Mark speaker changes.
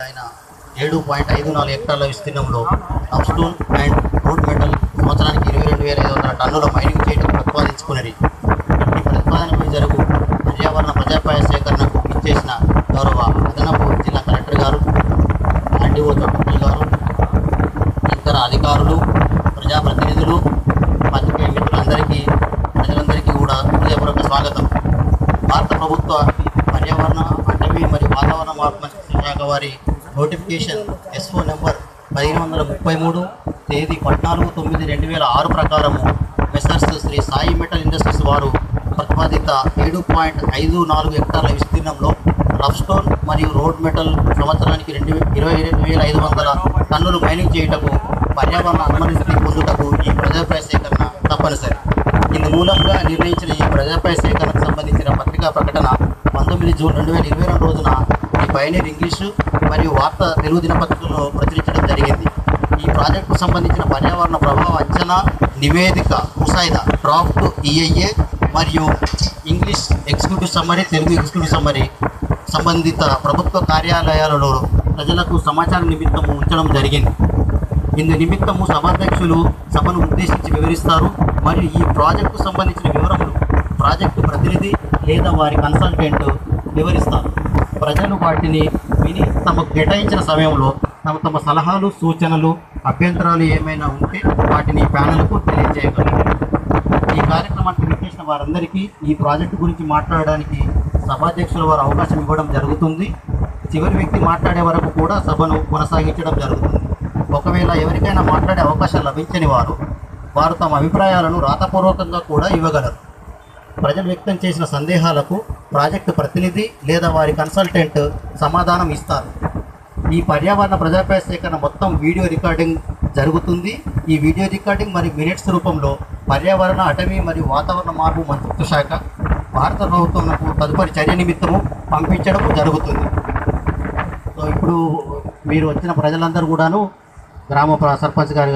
Speaker 1: ఆయన ఏడు పాయింట్ ఐదు నాలుగు హెక్టార్ల విస్తీర్ణంలో అప్స్టోన్ అండ్ రూట్ మెటల్ సంవత్సరానికి ఇరవై రెండు వేల ఐదు వందల టన్నుల మైనింగ్ చేయడం ప్రతిపాదించుకున్నది. ఈ ప్రతిపాదనపై జరుగు పర్యావరణ ప్రజాపాయ సేకరణకు ఇచ్చేసిన గౌరవ అదనపు జిల్లా కలెక్టర్ గారు ఆర్డీఓ చొట్టపల్లి గారు ఇతర అధికారులు ప్రజాప్రతినిధులు పత్రికా మిత్రులందరికీ ప్రజలందరికీ కూడా హృదయపూర్వక స్వాగతం. భారత ప్రభుత్వ పర్యావరణ అటవీ మరియు వాతావరణ మార్పు శాఖ వారి నోటిఫికేషన్ ఎస్ఓ నెంబర్ పదిహేను వందల ముప్పై మూడు తేదీ పద్నాలుగు తొమ్మిది రెండు వేల ఆరు ప్రకారము. Messrs Shri Sai metal industries వారు ప్రతిపాదిత ఏడు పాయింట్ ఐదు నాలుగు హెక్టార్ల విస్తీర్ణంలో రఫ్ స్టోన్ మరియు రోడ్ మెటల్ సంవత్సరానికి రెండు ఇరవై రెండు వేల ఐదు వందల టన్నులు మైనింగ్ చేయుటకు పర్యావరణ అనుమతిని పొందుటకు ఈ ప్రజాపాయ సేకరణ తప్పనిసరి. ఇందు మూలంగా నిర్ణయించిన ఈ ప్రజాపాయ సేకరణకు సంబంధించిన పత్రికా ప్రకటన పంతొమ్మిది జూన్ రెండు వేల ఇరవై రెండు రోజున ఈ పయనీర్ ఇంగ్లీషు మరియు వార్త తెలుగు దినపత్రికలను ప్రచురించడం జరిగింది. ఈ ప్రాజెక్టుకు సంబంధించిన పర్యావరణ ప్రభావ అంచనా నివేదిక ముసాయిదా డ్రాఫ్ట్ ఈఐఏ మరియు English executive summary Telugu executive summary సంబంధిత ప్రభుత్వ కార్యాలయాలలో ప్రజలకు సమాచార నిమిత్తం ఉంచడం జరిగింది. ఇందు నిమిత్తము సభాధ్యక్షులు సభను ఉద్దేశించి వివరిస్తారు. మరియు ఈ ప్రాజెక్టుకు సంబంధించిన వివరములు ప్రాజెక్టు ప్రతినిధి లేదా వారి కన్సల్టెంట్ వివరిస్తారు. ప్రజలు వాటిని విని తమకు కేటాయించిన సమయంలో తమ తమ సలహాలు సూచనలు అభ్యంతరాలు ఏమైనా ఉంటే వాటిని ప్యానెల్కు తెలియజేయగలరు. ఈ కార్యక్రమానికి విచ్చేసిన వారందరికీ ఈ ప్రాజెక్టు గురించి మాట్లాడడానికి సభాధ్యక్షుల వారు అవకాశం ఇవ్వడం జరుగుతుంది. చివరి వ్యక్తి మాట్లాడే వరకు కూడా సభను కొనసాగించడం జరుగుతుంది. ఒకవేళ ఎవరికైనా మాట్లాడే అవకాశం లభించని వారు వారు తమ అభిప్రాయాలను రాతపూర్వకంగా కూడా ఇవ్వగలరు. ప్రజలు వ్యక్తం చేసిన సందేహాలకు ప్రాజెక్టు ప్రతినిధి లేదా వారి కన్సల్టెంట్ సమాధానం ఇస్తారు. ఈ పర్యావరణ ప్రజాపాయ సేకరణ మొత్తం వీడియో రికార్డింగ్ జరుగుతుంది. ఈ వీడియో రికార్డింగ్ మరియు మినిట్స్ రూపంలో పర్యావరణ అటవీ మరియు వాతావరణ మార్పు మంత్రిత్వ శాఖ భారత ప్రభుత్వంకు తదుపరి చర్య నిమిత్తము పంపించడం జరుగుతుంది. సో ఇప్పుడు మీరు వచ్చిన ప్రజలందరూ కూడాను గ్రామ ప్ర- సర్పంచ్ గారు